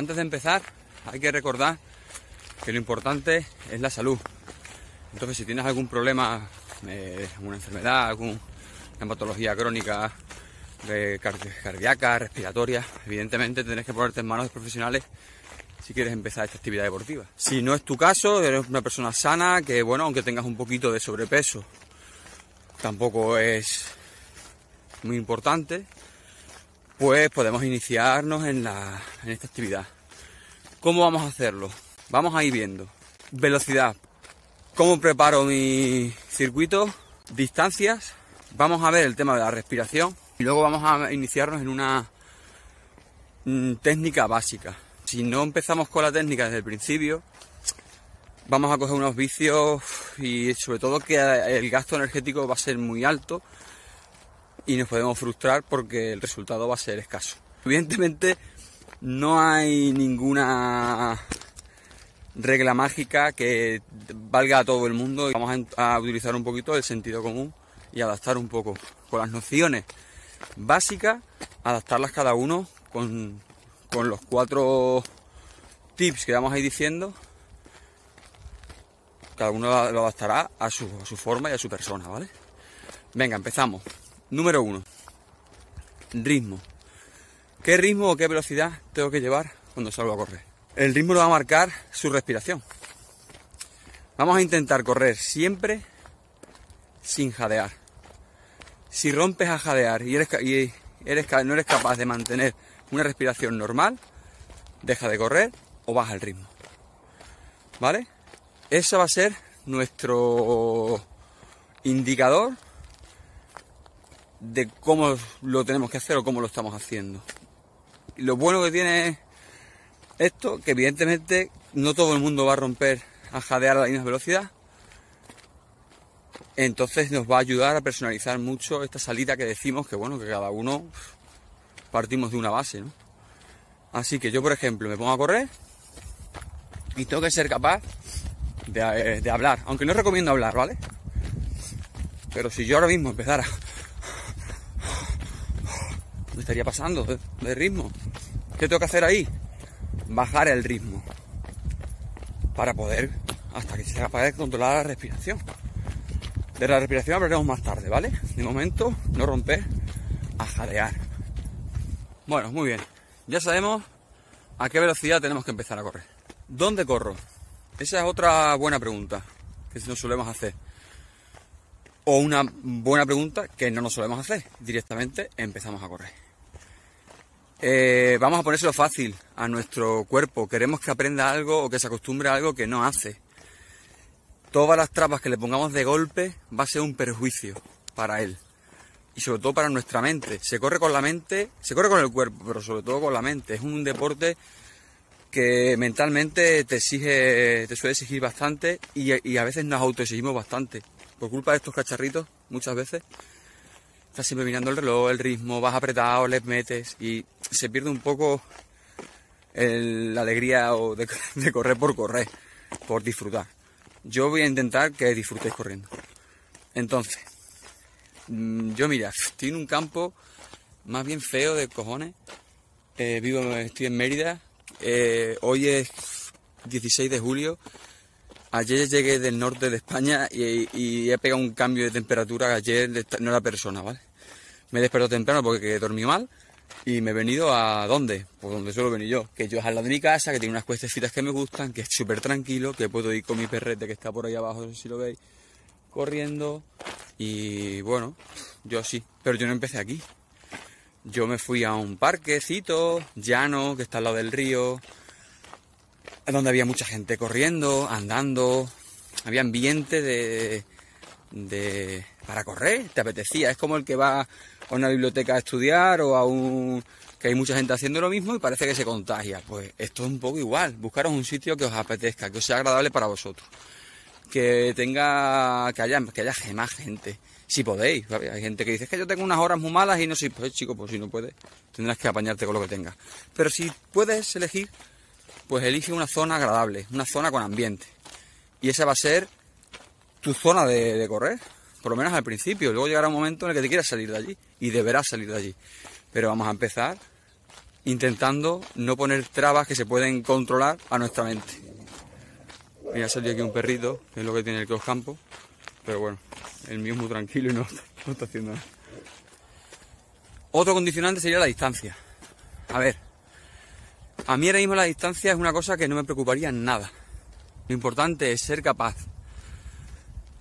Antes de empezar, hay que recordar que lo importante es la salud. Entonces, si tienes algún problema, eh, alguna enfermedad, alguna patología crónica de cardíaca, respiratoria, evidentemente tendrás que ponerte en manos de profesionales si quieres empezar esta actividad deportiva. Si no es tu caso, eres una persona sana, que bueno, aunque tengas un poquito de sobrepeso, tampoco es muy importante, pues podemos iniciarnos en, la, en esta actividad. ¿Cómo vamos a hacerlo? Vamos a ir viendo. Velocidad. ¿Cómo preparo mi circuito? Distancias. Vamos a ver el tema de la respiración. Y luego vamos a iniciarnos en una mm, técnica básica. Si no empezamos con la técnica desde el principio, vamos a coger unos vicios y sobre todo que el gasto energético va a ser muy alto y nos podemos frustrar porque el resultado va a ser escaso. Evidentemente no hay ninguna regla mágica que valga a todo el mundo vamos a, utilizar un poquito el sentido común y adaptar un poco con las nociones básicas, adaptarlas cada uno con, los cuatro tips que vamos a ir diciendo. Cada uno lo adaptará a su, a su forma y a su persona, ¿vale? Venga, empezamos. Número uno, ritmo. ¿Qué ritmo o qué velocidad tengo que llevar cuando salgo a correr? El ritmo lo va a marcar su respiración. Vamos a intentar correr siempre sin jadear. Si rompes a jadear y, eres, y eres, no eres capaz de mantener una respiración normal, deja de correr o baja el ritmo. ¿Vale? Eso va a ser nuestro indicador de cómo lo tenemos que hacer o cómo lo estamos haciendo. Y lo bueno que tiene esto, que evidentemente no todo el mundo va a romper a jadear a la misma velocidad. Entonces nos va a ayudar a personalizar mucho esta salida que decimos que bueno, que cada uno partimos de una base, ¿no? Así que yo, por ejemplo, me pongo a correr y tengo que ser capaz de, eh, de hablar, aunque no recomiendo hablar, ¿vale? Pero si yo ahora mismo empezara estaría pasando de, ritmo. ¿Qué tengo que hacer ahí? Bajar el ritmo. Para poder, hasta que sea capaz de controlar la respiración. De la respiración hablaremos más tarde, ¿vale? De momento, no romper, a jadear. Bueno, muy bien. Ya sabemos a qué velocidad tenemos que empezar a correr. ¿Dónde corro? Esa es otra buena pregunta que nos solemos hacer. O una buena pregunta que no nos solemos hacer. Directamente empezamos a correr. Eh, vamos a ponérselo fácil a nuestro cuerpo. Queremos que aprenda algo o que se acostumbre a algo que no hace. Todas las trampas que le pongamos de golpe va a ser un perjuicio para él. Y sobre todo para nuestra mente. Se corre con la mente, se corre con el cuerpo, pero sobre todo con la mente. Es un deporte que mentalmente te exige, te suele exigir bastante y, y a veces nos autoexigimos bastante. Por culpa de estos cacharritos, muchas veces estás siempre mirando el reloj, el ritmo, vas apretado, les metes y se pierde un poco la alegría de, correr por correr, por disfrutar. Yo voy a intentar que disfrutéis corriendo. Entonces, mm, yo mira, en un campo más bien feo de cojones. Eh, vivo, estoy en Mérida. Eh, hoy es 16 de julio. Ayer llegué del norte de España y, he pegado un cambio de temperatura. Ayer no era persona, ¿vale? Me he despertado temprano porque dormí mal y me he venido a ¿dónde? Pues donde suelo venir yo, que yo es al lado de mi casa, que tiene unas cuestecitas que me gustan, que es súper tranquilo, que puedo ir con mi perrete que está por ahí abajo, no sé si lo veis, corriendo. Y bueno, yo sí, pero yo no empecé aquí. Yo me fui a un parquecito llano que está al lado del río, donde había mucha gente corriendo, andando, había ambiente de, de para correr, te apetecía, es como el que va a una biblioteca a estudiar o a un que hay mucha gente haciendo lo mismo y parece que se contagia. Pues esto es un poco igual, buscaros un sitio que os apetezca, que os sea agradable para vosotros, que tenga que haya que haya más gente, si podéis. Hay gente que dice que yo tengo unas horas muy malas y no sé, pues chico, pues si no puedes, tendrás que apañarte con lo que tengas. Pero si puedes elegir pues elige una zona agradable, una zona con ambiente. Y esa va a ser tu zona de, correr, por lo menos al principio. Luego llegará un momento en el que te quieras salir de allí y deberás salir de allí. Pero vamos a empezar intentando no poner trabas que se pueden controlar a nuestra mente. Mira, salió aquí un perrito, que es lo que tiene el cross campo, pero bueno, el mío es muy tranquilo y no, no está haciendo nada. Otro condicionante sería la distancia. A ver, a mí ahora mismo la distancia es una cosa que no me preocuparía en nada. Lo importante es ser capaz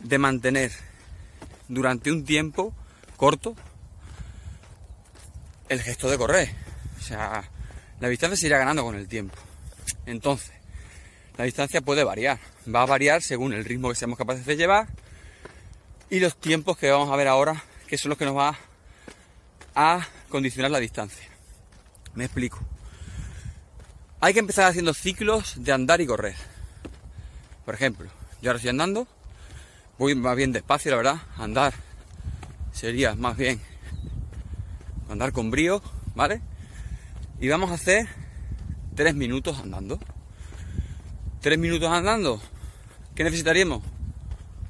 de mantener durante un tiempo corto el gesto de correr. O sea, la distancia se irá ganando con el tiempo. Entonces, la distancia puede variar. Va a variar según el ritmo que seamos capaces de llevar y los tiempos que vamos a ver ahora, que son los que nos va a condicionar la distancia. Me explico. Hay que empezar haciendo ciclos de andar y correr. Por ejemplo, yo ahora estoy andando, voy más bien despacio, la verdad. Andar sería más bien andar con brío, ¿vale? Y vamos a hacer tres minutos andando. Tres minutos andando. ¿Qué necesitaríamos?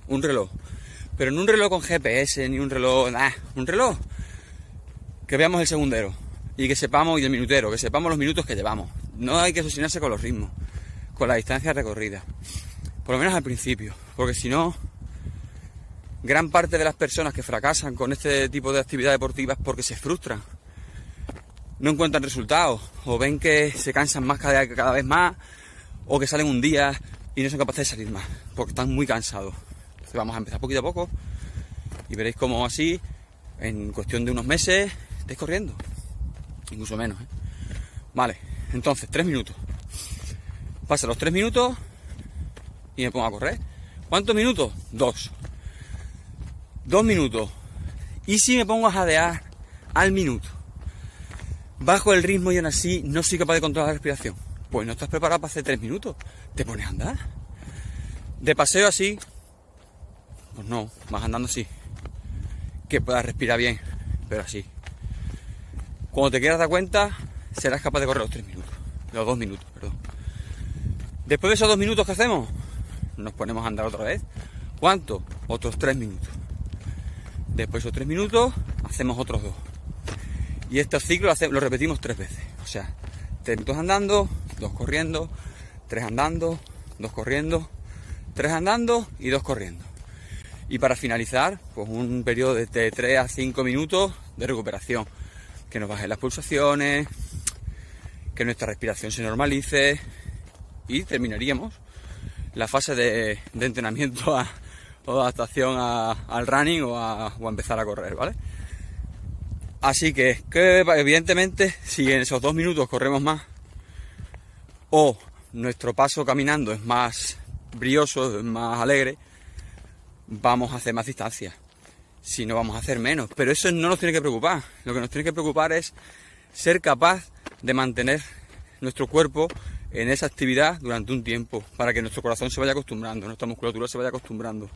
Un reloj. Pero no un reloj con GPS, ni un reloj, nada, un reloj que veamos el segundero y que sepamos, y el minutero, que sepamos los minutos que llevamos. No hay que asesinarse con los ritmos, con la distancia recorrida. Por lo menos al principio, porque si no, gran parte de las personas que fracasan con este tipo de actividad deportiva es porque se frustran. No encuentran resultados, o ven que se cansan más cada, vez más, o que salen un día y no son capaces de salir más, porque están muy cansados. Entonces vamos a empezar poquito a poco y veréis cómo así, en cuestión de unos meses, estáis corriendo. Incluso menos. ¿eh? Vale, entonces, tres minutos. Pasa los tres minutos y me pongo a correr. ¿Cuántos minutos? Dos. Dos minutos. ¿Y si me pongo a jadear al minuto? Bajo el ritmo y aún así no soy capaz de controlar la respiración. Pues no estás preparado para hacer tres minutos. Te pones a andar. De paseo así, pues no, vas andando así. Que puedas respirar bien, pero así. Cuando te quieras dar cuenta, serás capaz de correr los tres minutos. Los dos minutos, perdón. Después de esos dos minutos, ¿qué hacemos? Nos ponemos a andar otra vez. ¿Cuánto? Otros tres minutos. Después de esos tres minutos, hacemos otros dos. Y estos ciclos lo repetimos tres veces. O sea, tres minutos andando, dos corriendo, tres andando, dos corriendo, tres andando y dos corriendo. Y para finalizar, pues un periodo de 3 a 5 minutos de recuperación que nos bajen las pulsaciones, que nuestra respiración se normalice y terminaríamos la fase de, entrenamiento o adaptación al running o a, empezar a correr, ¿vale? Así que, que, evidentemente, si en esos dos minutos corremos más o nuestro paso caminando es más brioso, es más alegre, vamos a hacer más distancia si no vamos a hacer menos. Pero eso no nos tiene que preocupar. Lo que nos tiene que preocupar es ser capaz de mantener nuestro cuerpo en esa actividad durante un tiempo, para que nuestro corazón se vaya acostumbrando, nuestra musculatura se vaya acostumbrando.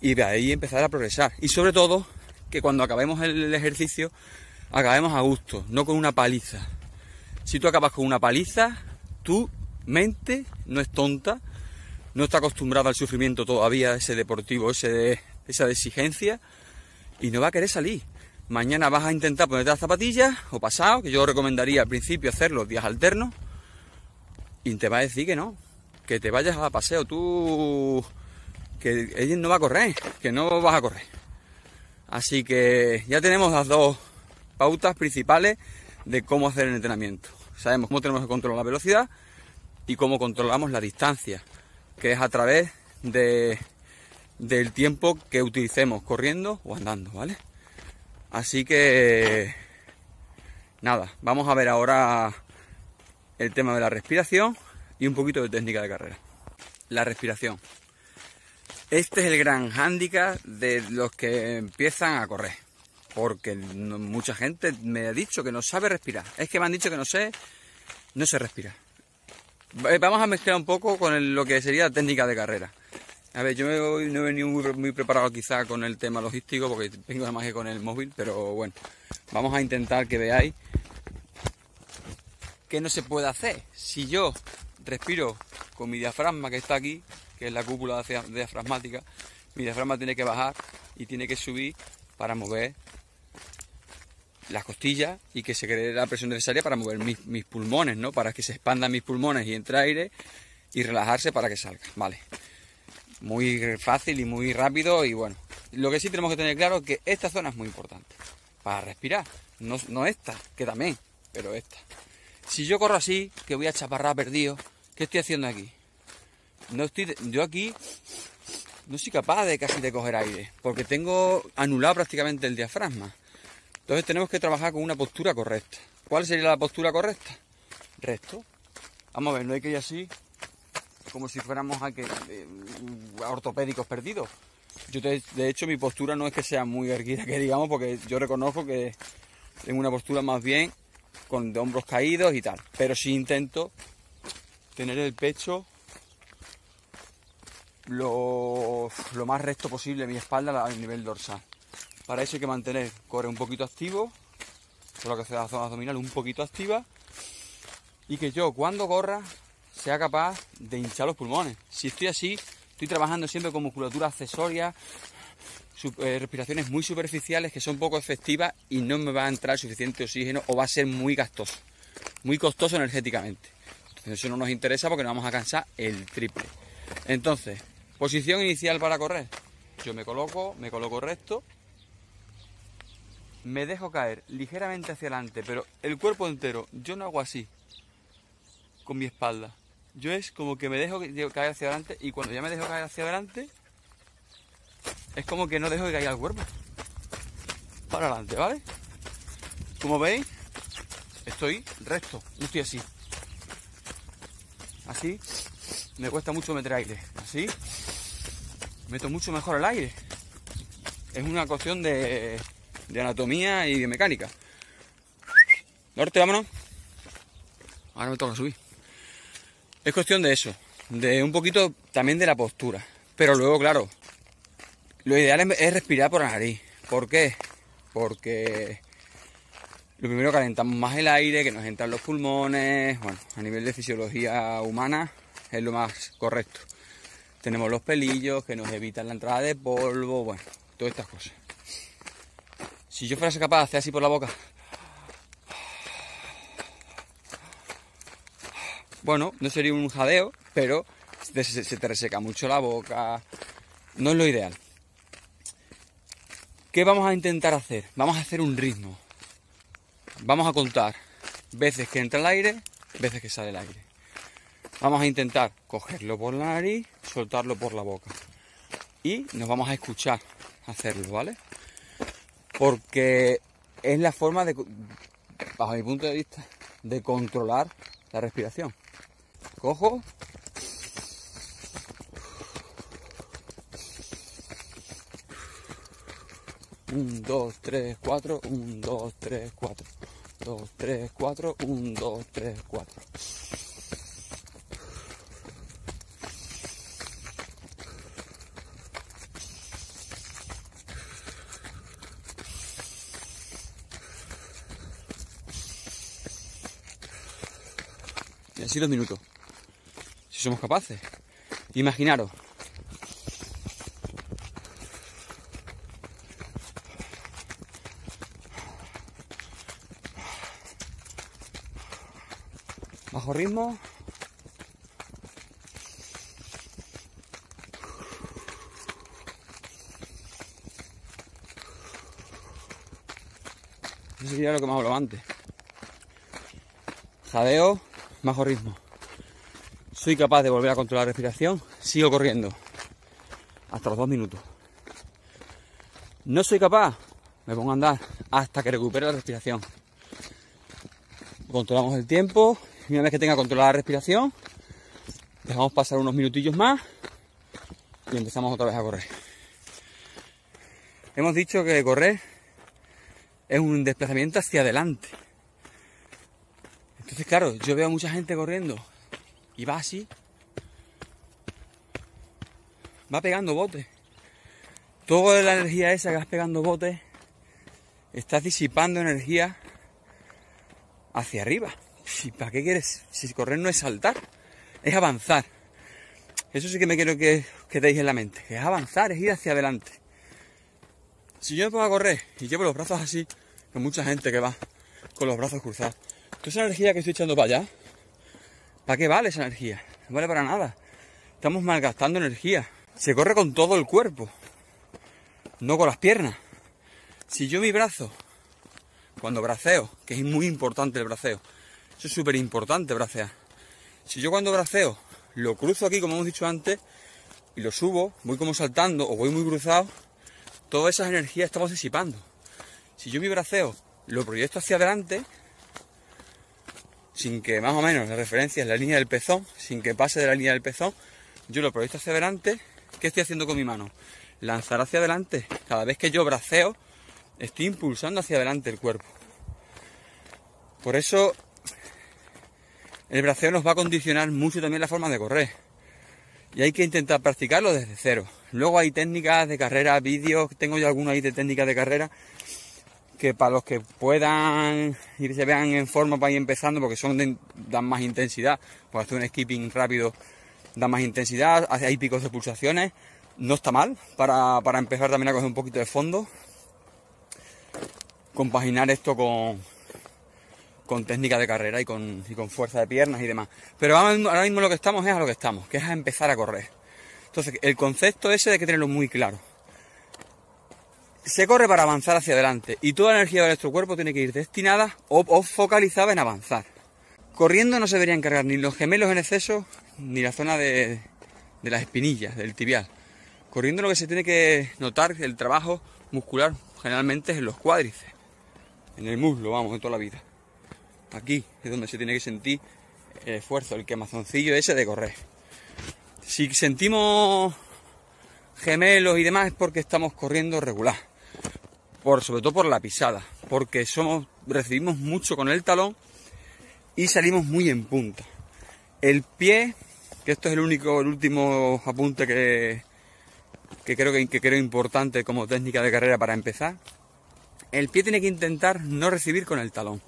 Y de ahí empezar a progresar. Y sobre todo, que cuando acabemos el ejercicio, acabemos a gusto, no con una paliza. Si tú acabas con una paliza, tu mente no es tonta, no está acostumbrada al sufrimiento todavía, ese deportivo, ese de esa exigencia y no va a querer salir. Mañana vas a intentar ponerte las zapatillas o pasado, que yo recomendaría al principio hacer los días alternos y te va a decir que no, que te vayas a paseo tú, que ella no va a correr, que no vas a correr. Así que ya tenemos las dos pautas principales de cómo hacer el entrenamiento. Sabemos cómo tenemos que controlar la velocidad y cómo controlamos la distancia, que es a través de del tiempo que utilicemos corriendo o andando, ¿vale? Así que nada, vamos a ver ahora el tema de la respiración y un poquito de técnica de carrera. La respiración. Este es el gran hándicap de los que empiezan a correr. Porque mucha gente me ha dicho que no sabe respirar. Es que me han dicho que no sé, no se respira. Vamos a mezclar un poco con lo que sería la técnica de carrera. A ver, yo no he venido muy, preparado quizá con el tema logístico porque vengo además que con el móvil, pero bueno, vamos a intentar que veáis qué no se puede hacer. Si yo respiro con mi diafragma que está aquí, que es la cúpula diafragmática, mi diafragma tiene que bajar y tiene que subir para mover las costillas y que se cree la presión necesaria para mover mis, mis pulmones, ¿no? Para que se expandan mis pulmones y entre aire y relajarse para que salga. Vale. Muy fácil y muy rápido y bueno. Lo que sí tenemos que tener claro es que esta zona es muy importante para respirar. No, no esta, que también, pero esta. Si yo corro así, que voy a chaparrar perdido, ¿qué estoy haciendo aquí? No estoy, yo aquí no soy capaz de casi de coger aire, porque tengo anulado prácticamente el diafragma. Entonces tenemos que trabajar con una postura correcta. ¿Cuál sería la postura correcta? Recto. Vamos a ver, no hay que ir así, como si fuéramos a, que, eh, ortopédicos perdidos. Yo de, hecho mi postura no es que sea muy erguida, que digamos, porque yo reconozco que tengo una postura más bien con de hombros caídos y tal. Pero sí intento tener el pecho lo, lo más recto posible, mi espalda al nivel dorsal. Para eso hay que mantener core un poquito activo, solo que sea la zona abdominal un poquito activa, y que yo cuando corra sea capaz de hinchar los pulmones. Si estoy así, estoy trabajando siempre con musculatura accesoria, eh, respiraciones muy superficiales que son poco efectivas y no me va a entrar suficiente oxígeno o va a ser muy gastoso, muy costoso energéticamente. Entonces eso no nos interesa porque nos vamos a cansar el triple. Entonces, posición inicial para correr. Yo me coloco, me coloco recto, me dejo caer ligeramente hacia adelante, pero el cuerpo entero, yo no hago así, con mi espalda. Yo es como que me dejo caer hacia adelante y cuando ya me dejo caer hacia adelante, es como que no dejo que caiga el cuerpo. Para adelante, ¿vale? Como veis, estoy recto, no estoy así. Así me cuesta mucho meter aire. Así meto mucho mejor el aire. Es una cuestión de, de anatomía y de mecánica. Norte, vámonos. Ahora me toca subir. Es cuestión de eso, de un poquito también de la postura. Pero luego, claro, lo ideal es, respirar por la nariz. ¿Por qué? Porque lo primero calentamos más el aire, que nos entran los pulmones. Bueno, a nivel de fisiología humana es lo más correcto. Tenemos los pelillos que nos evitan la entrada de polvo, bueno, todas estas cosas. Si yo fuera capaz de hacer así por la boca, bueno, no sería un jadeo, pero se te reseca mucho la boca. No es lo ideal. ¿Qué vamos a intentar hacer? Vamos a hacer un ritmo. Vamos a contar veces que entra el aire, veces que sale el aire. Vamos a intentar cogerlo por la nariz, soltarlo por la boca. Y nos vamos a escuchar hacerlo, ¿vale? Porque es la forma de, bajo mi punto de vista, de controlar la respiración. Cojo, 1, 2, 3, 4, 1, 2, 3, 4. 2, 3, 4, 1, 2, 3, 4. Así dos minutos. Si somos capaces. Imaginaros, bajo ritmo. Eso sería lo que hemos hablado antes. Jadeo, bajo ritmo. Soy capaz de volver a controlar la respiración, sigo corriendo. Hasta los dos minutos. No soy capaz, me pongo a andar hasta que recupere la respiración. Controlamos el tiempo y una vez que tenga controlada la respiración, dejamos pasar unos minutillos más y empezamos otra vez a correr. Hemos dicho que correr es un desplazamiento hacia adelante. Entonces, claro, yo veo a mucha gente corriendo y va así. Va pegando botes. Toda la energía esa que vas pegando botes, estás disipando energía hacia arriba. ¿Para qué quieres? Si correr no es saltar, es avanzar. Eso sí que me quiero que quedéis en la mente. Es avanzar, es ir hacia adelante. Si yo me pongo a correr y llevo los brazos así, Con mucha gente que va con los brazos cruzados. Toda esa energía que estoy echando para allá, ¿para qué vale esa energía? No vale para nada. Estamos malgastando energía. Se corre con todo el cuerpo, no con las piernas. Si yo mi brazo, cuando braceo, que es muy importante el braceo, eso es súper importante bracear. Si yo cuando braceo lo cruzo aquí, como hemos dicho antes, y lo subo, voy como saltando o voy muy cruzado, todas esas energías estamos disipando. Si yo mi braceo lo proyecto hacia adelante, sin que más o menos la referencia es la línea del pezón, sin que pase de la línea del pezón, yo lo proyecto hacia adelante, ¿qué estoy haciendo con mi mano? Lanzar hacia adelante. Cada vez que yo braceo, estoy impulsando hacia adelante el cuerpo. Por eso el braceo nos va a condicionar mucho también la forma de correr. Y hay que intentar practicarlo desde cero. Luego hay técnicas de carrera, vídeos, tengo yo algunos ahí de técnicas de carrera, que para los que puedan y se vean en forma para ir empezando, porque son dan más intensidad, pues hacer un skipping rápido da más intensidad, hay picos de pulsaciones, no está mal para, para empezar también a coger un poquito de fondo. Compaginar esto con, con técnica de carrera y con, y con fuerza de piernas y demás. Pero ahora mismo lo que estamos es a lo que estamos, que es a empezar a correr. Entonces, el concepto ese hay que tenerlo muy claro. Se corre para avanzar hacia adelante y toda la energía de nuestro cuerpo tiene que ir destinada o, focalizada en avanzar. Corriendo no se deberían cargar ni los gemelos en exceso ni la zona de, las espinillas, del tibial. Corriendo lo que se tiene que notar, el trabajo muscular generalmente es en los cuádriceps, en el muslo, vamos, de toda la vida. Aquí es donde se tiene que sentir el esfuerzo, el quemazoncillo ese de correr. Si sentimos gemelos y demás es porque estamos corriendo regular. Sobre todo por la pisada. Porque somos, recibimos mucho con el talón y salimos muy en punta. El pie, que esto es el único, el último apunte que, que creo que, que creo importante como técnica de carrera para empezar. El pie tiene que intentar no recibir con el talón.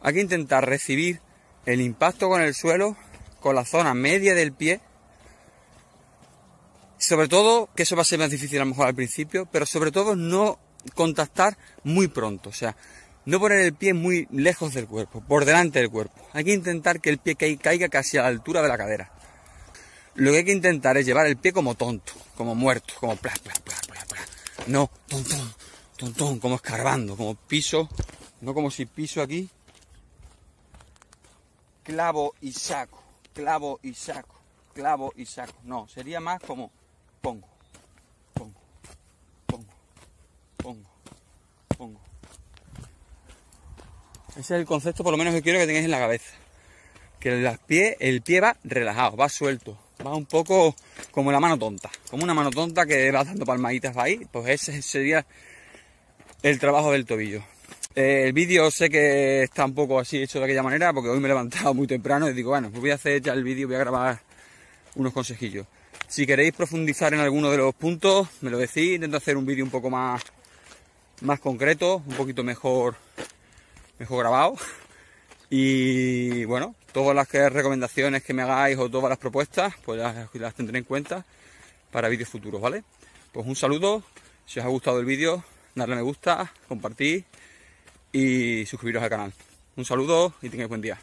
Hay que intentar recibir el impacto con el suelo, con la zona media del pie. Sobre todo, que eso va a ser más difícil a lo mejor al principio, pero sobre todo no contactar muy pronto. O sea, no poner el pie muy lejos del cuerpo, por delante del cuerpo. Hay que intentar que el pie caiga casi a la altura de la cadera. Lo que hay que intentar es llevar el pie como tonto, como muerto, como pla, pla, pla, pla, pla. No, tontón, tontón, como escarbando, como piso, no como si piso aquí clavo y saco, clavo y saco, clavo y saco. No, sería más como pongo, pongo, pongo, pongo. Ese es el concepto por lo menos que quiero que tengáis en la cabeza. Que el pie, el pie va relajado, va suelto, va un poco como la mano tonta, como una mano tonta que va dando palmaditas ahí, pues ese sería el trabajo del tobillo. Eh, el vídeo sé que está un poco así hecho de aquella manera porque hoy me he levantado muy temprano y digo, bueno, pues voy a hacer ya el vídeo, voy a grabar unos consejillos. Si queréis profundizar en alguno de los puntos, me lo decís, intento hacer un vídeo un poco más, más concreto, un poquito mejor, mejor grabado. Y bueno, todas las recomendaciones que me hagáis o todas las propuestas, pues las, las tendré en cuenta para vídeos futuros, ¿vale? Pues un saludo, si os ha gustado el vídeo, darle me gusta, compartir y suscribiros al canal. Un saludo y tengáis buen día.